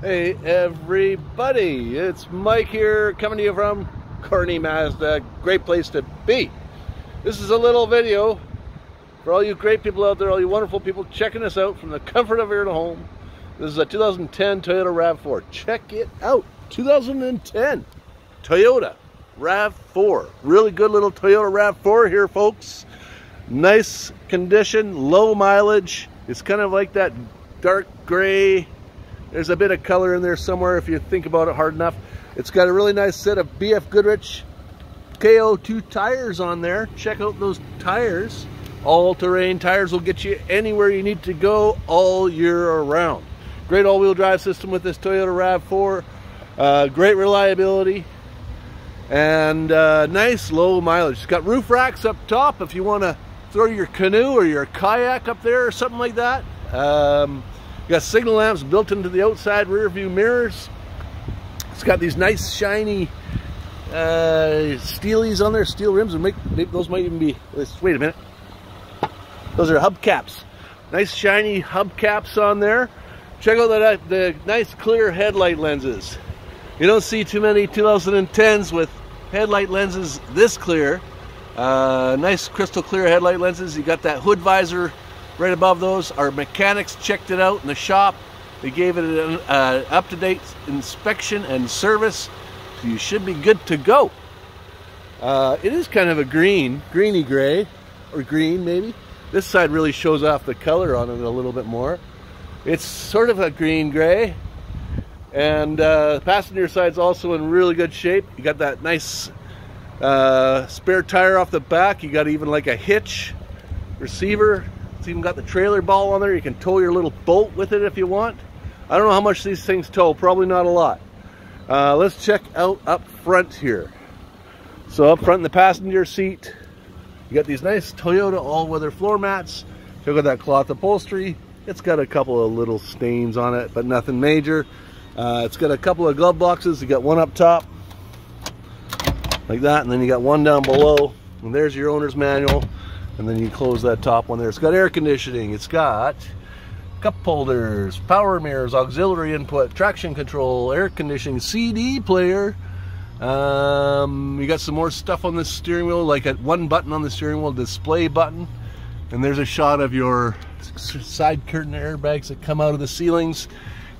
Hey everybody, it's Mike here coming to you from Courtenay Mazda. Great place to be. This is a little video for all you great people out there, all you wonderful people checking us out from the comfort of your home. This is a 2010 Toyota RAV4. Check it out. 2010 Toyota RAV4. Really good little Toyota RAV4 here, folks. Nice condition, low mileage. It's kind of like that dark gray. There's a bit of color in there somewhere if you think about it hard enough. It's got a really nice set of BF Goodrich KO2 tires on there. Check out those tires. All-terrain tires will get you anywhere you need to go all year around. Great all-wheel drive system with this Toyota RAV4. Uh, great reliability and uh, nice low mileage. It's got roof racks up top if you want to throw your canoe or your kayak up there or something like that. Um, you got signal lamps built into the outside rear view mirrors. It's got these nice shiny uh, steelies on there, steel rims, and make, those might even be, wait a minute. Those are hubcaps. Nice shiny hubcaps on there. Check out the, uh, the nice clear headlight lenses. You don't see too many 2010s with headlight lenses this clear. Uh, nice crystal clear headlight lenses. You got that hood visor right above those. Our mechanics checked it out in the shop. They gave it an uh, up-to-date inspection and service. So you should be good to go. Uh, it is kind of a green, greeny gray, or green maybe. This side really shows off the color on it a little bit more. It's sort of a green gray. And uh, passenger side's also in really good shape. You got that nice uh, spare tire off the back. You got even like a hitch receiver. Even got the trailer ball on there. You can tow your little boat with it if you want. I don't know how much these things tow. Probably not a lot. Uh, let's check out up front here. So up front in the passenger seat, you got these nice Toyota all-weather floor mats. Check out that cloth upholstery. It's got a couple of little stains on it, but nothing major. Uh, it's got a couple of glove boxes. You got one up top, like that, and then you got one down below. And there's your owner's manual. And then you close that top one there. It's got air conditioning. It's got cup holders, power mirrors, auxiliary input, traction control, air conditioning, CD player. Um, you got some more stuff on the steering wheel, like at one button on the steering wheel, display button. And there's a shot of your side curtain airbags that come out of the ceilings.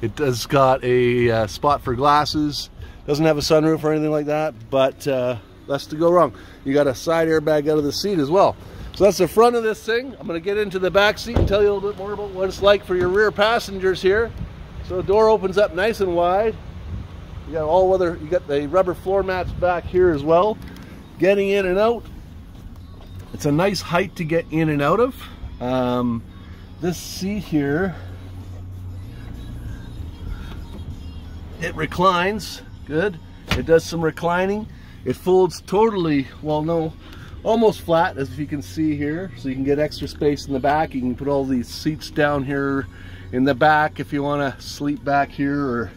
It does got a uh, spot for glasses. Doesn't have a sunroof or anything like that, but uh, less to go wrong. You got a side airbag out of the seat as well. So that's the front of this thing. I'm gonna get into the back seat and tell you a little bit more about what it's like for your rear passengers here. So the door opens up nice and wide. You got all weather, you got the rubber floor mats back here as well. Getting in and out. It's a nice height to get in and out of. Um, this seat here It reclines, good. It does some reclining. It folds totally, well no, almost flat as you can see here. So you can get extra space in the back. You can put all these seats down here in the back if you want to sleep back here or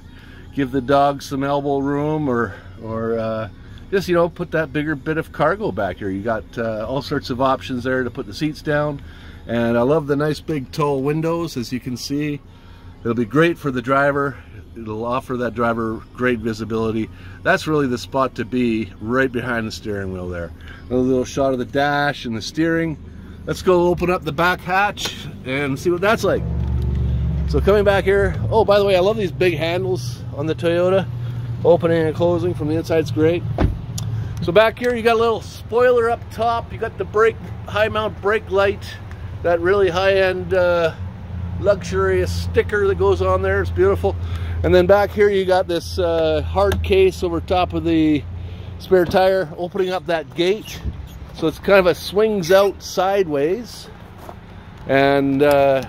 give the dog some elbow room or, or uh, just, you know, put that bigger bit of cargo back here. You got uh, all sorts of options there to put the seats down. And I love the nice big tall windows as you can see. It'll be great for the driver it'll offer that driver great visibility. That's really the spot to be, right behind the steering wheel there. A little shot of the dash and the steering. Let's go open up the back hatch and see what that's like. So coming back here, oh, by the way, I love these big handles on the Toyota. Opening and closing from the inside is great. So back here, you got a little spoiler up top. You got the brake, high mount brake light, that really high-end uh, luxurious sticker that goes on there. It's beautiful. And then back here you got this uh, hard case over top of the spare tire opening up that gate. So it's kind of a swings out sideways. And uh,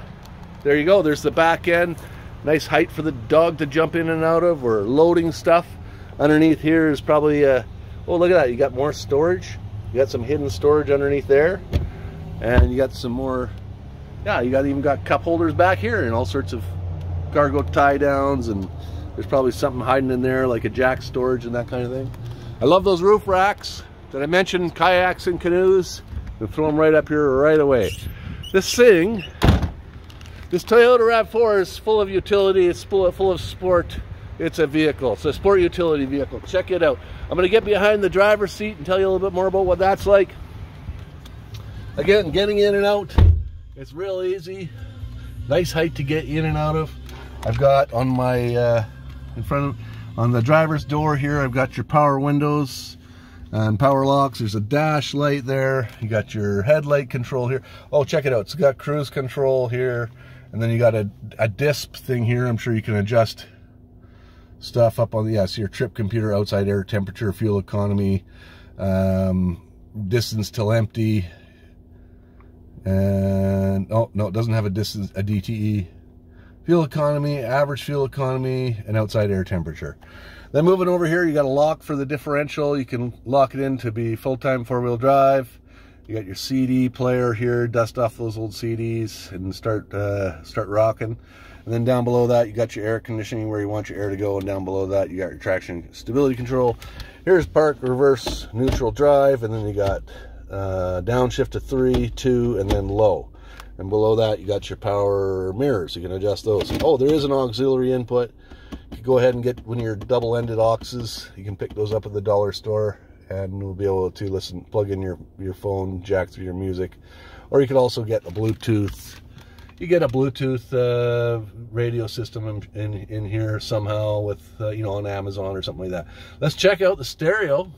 there you go, there's the back end. Nice height for the dog to jump in and out of or loading stuff. Underneath here is probably, uh, oh look at that, you got more storage. You got some hidden storage underneath there. And you got some more, yeah, you got even got cup holders back here and all sorts of cargo tie downs and there's probably something hiding in there like a jack storage and that kind of thing. I love those roof racks. Did I mention kayaks and canoes? And throw them right up here right away. This thing This Toyota RAV4 is full of utility, it's full of, sport. It's a vehicle, it's a sport utility vehicle. Check it out. I'm gonna get behind the driver's seat and tell you a little bit more about what that's like. Again, getting in and out, it's real easy. Nice height to get in and out of. I've got on my, uh, in front of, on the driver's door here, I've got your power windows and power locks. There's a dash light there. You got your headlight control here. Oh, check it out. It's got cruise control here. And then you got a, a disp thing here. I'm sure you can adjust stuff up on the, yes, your trip computer, outside air temperature, fuel economy, um, distance till empty. And, oh, no, it doesn't have a distance, a DTE. Fuel economy, average fuel economy, and outside air temperature. Then moving over here, you got a lock for the differential. You can lock it in to be full-time four-wheel drive. You got your CD player here, dust off those old CDs and start uh, start rocking. And then down below that, you got your air conditioning where you want your air to go. And down below that, you got your traction stability control. Here's park, reverse, neutral drive. And then you got uh, downshift to three, two, and then low. And below that, you got your power mirrors. You can adjust those. Oh, there is an auxiliary input you can go ahead and get one of your double-ended auxes. You can pick those up at the dollar store and we'll be able to listen, plug in your, your phone, jack through your music. Or you could also get a Bluetooth. You get a Bluetooth uh, radio system in, in, in, here somehow with, uh, you know, on Amazon or something like that. Let's check out the stereo.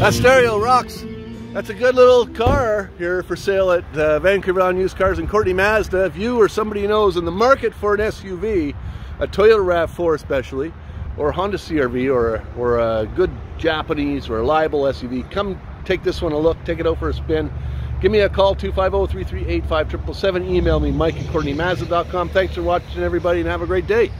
That stereo rocks. That's a good little car here for sale at uh, Vancouver on Used Cars and Courtenay Mazda. If you or somebody you know is in the market for an SUV, a Toyota RAV4 especially, or a Honda CRV, or, or a good Japanese or reliable SUV, come take this one a look, take it out for a spin. Give me a call, 250-338-5777. Email me, mike at CourtenayMazda.com. Thanks for watching, everybody, and have a great day.